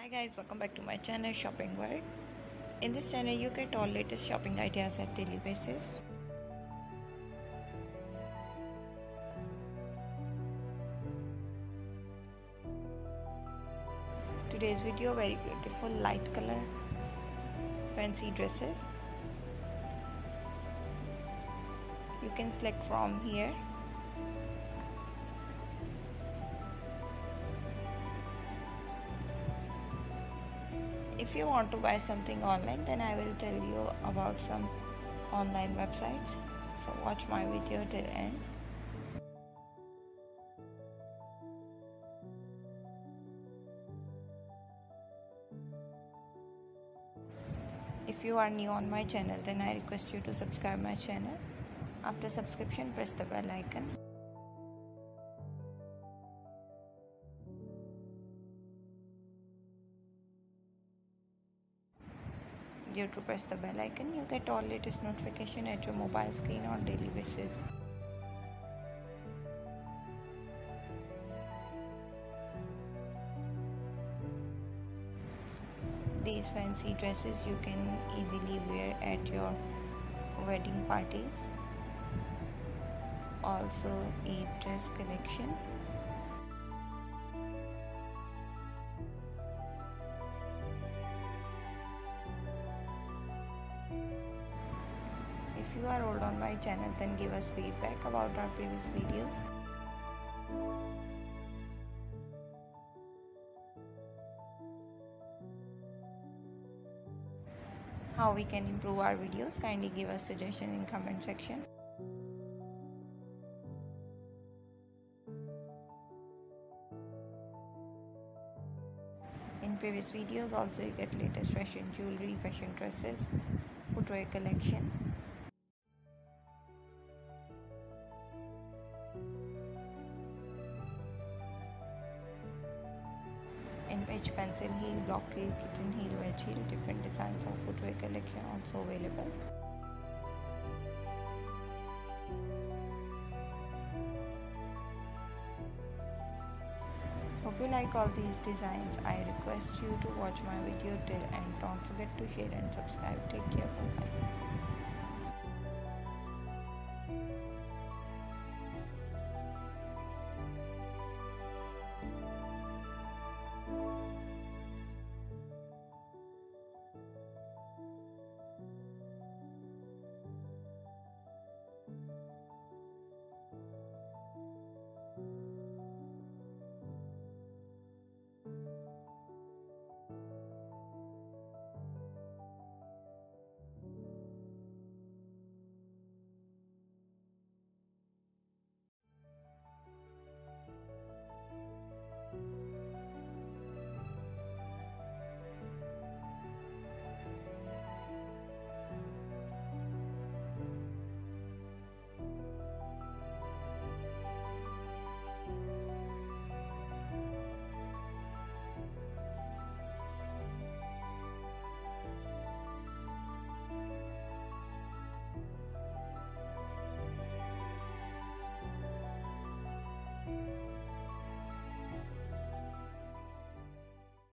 Hi guys, welcome back to my channel Shopping World. In this channel you get all latest shopping ideas at daily basis. Today's video very beautiful light color fancy dresses. You can select from here if you want to buy something online then I will tell you about some online websites. So watch my video till end. If you are new on my channel then I request you to subscribe my channel. After subscription press the bell icon due to press the bell icon. You get all latest notification at your mobile screen on daily basis. These fancy dresses you can easily wear at your wedding parties. Also a dress collection you are old on my channel then give us feedback about our previous videos. How we can improve our videos kindly give us suggestion in comment section. In previous videos also you get latest fashion jewelry, fashion dresses, footwear collection. Which pencil heel, block heel, kitten heel, wedge heel, different designs of footwear collection also available. Hope you like all these designs. I request you to watch my video till end. Don't forget to share and subscribe. Take care. Bye bye.